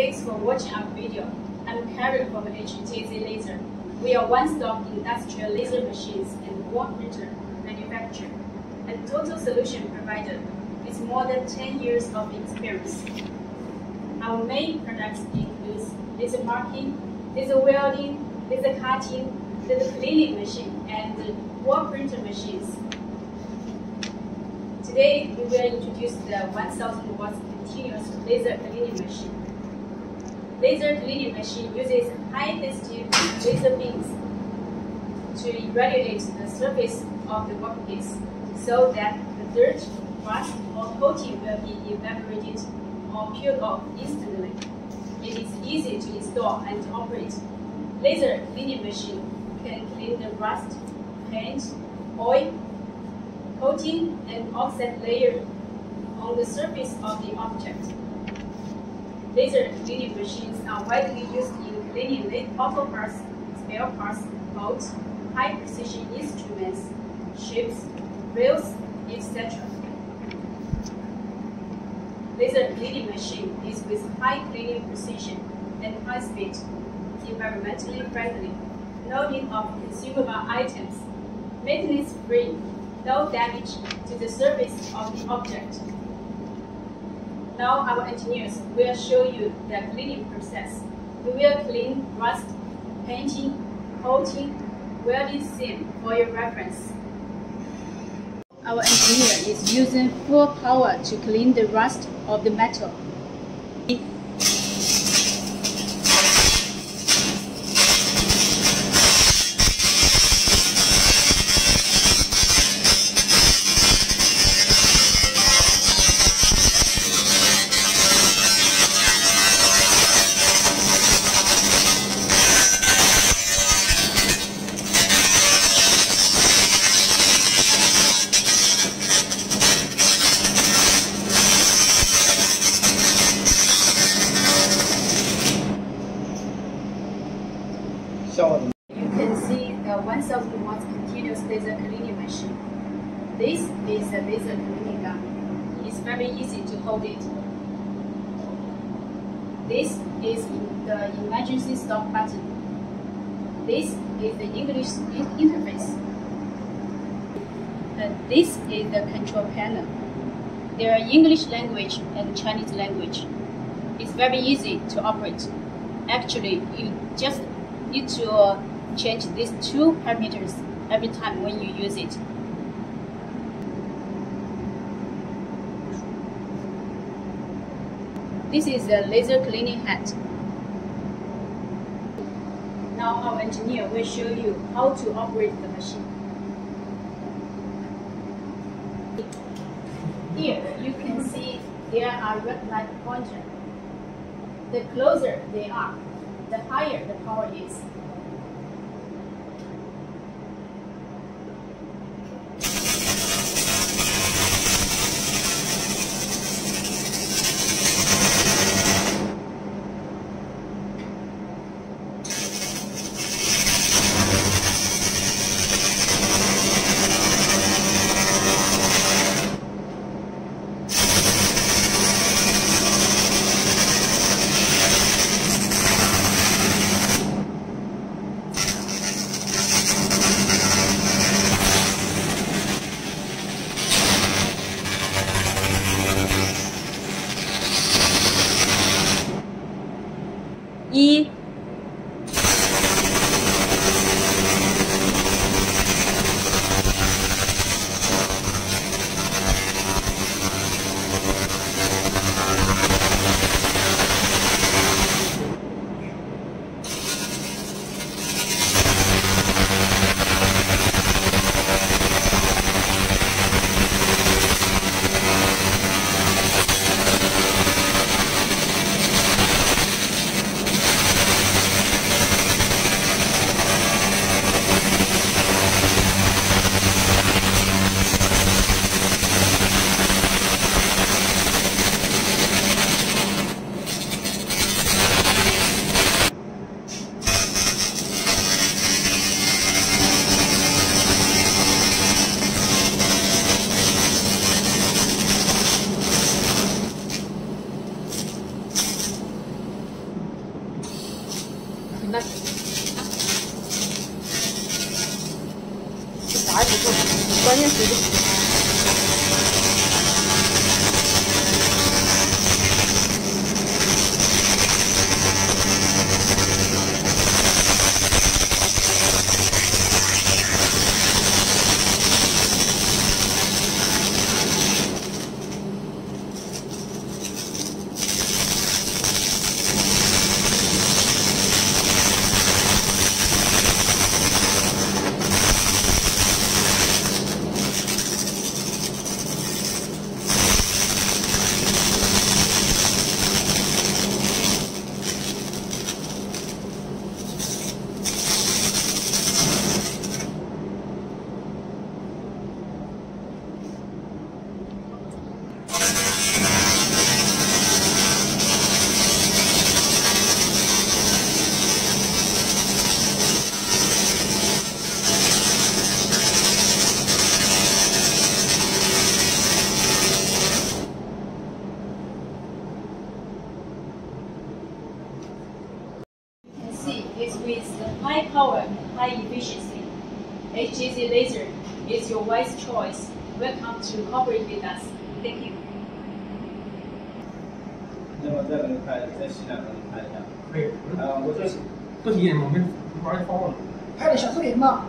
Thanks for watching our video. I'm Karen from HJZ Laser. We are one-stop industrial laser machines and wall printer manufacturer and total solution provider with more than 10 years of experience. Our main products include laser marking, laser welding, laser cutting, laser cleaning machine, and wall printer machines. Today, we will introduce the 1000 watts continuous laser cleaning machine. Laser cleaning machine uses high-intensity laser beams to irradiate the surface of the workpiece so that the dirt, rust, or coating will be evaporated or peeled off instantly. It is easy to install and operate. Laser cleaning machine can clean the rust, paint, oil, coating, and offset layer on the surface of the object. Laser cleaning machines are widely used in cleaning auto parts, spare parts, bolts, high-precision instruments, ships, rails, etc. Laser cleaning machine is with high cleaning precision and high speed, environmentally friendly, no need of consumable items, maintenance-free, no damage to the surface of the object, now our engineers will show you the cleaning process. We will clean rust, painting, coating, welding seam for your reference. Our engineer is using full power to clean the rust of the metal. You can see the 1000 watts continuous laser cleaning machine. This is a laser cleaning uh, gun. It's very easy to hold it. This is the emergency stop button. This is the English interface. And this is the control panel. There are English language and Chinese language. It's very easy to operate. Actually, you just need to uh, change these two parameters every time when you use it. This is a laser cleaning hat. Now our engineer will show you how to operate the machine. Here you can see there are red light pointer. The closer they are, the higher the power is. 关键时刻 with high power, high efficiency. HJZ laser is your wise choice. Welcome to cooperate with us. Thank you. 那么再把它拍，再洗两张，拍一下。可以。啊，我这个不提眼嘛，没玩儿就慌了。拍的小视频嘛。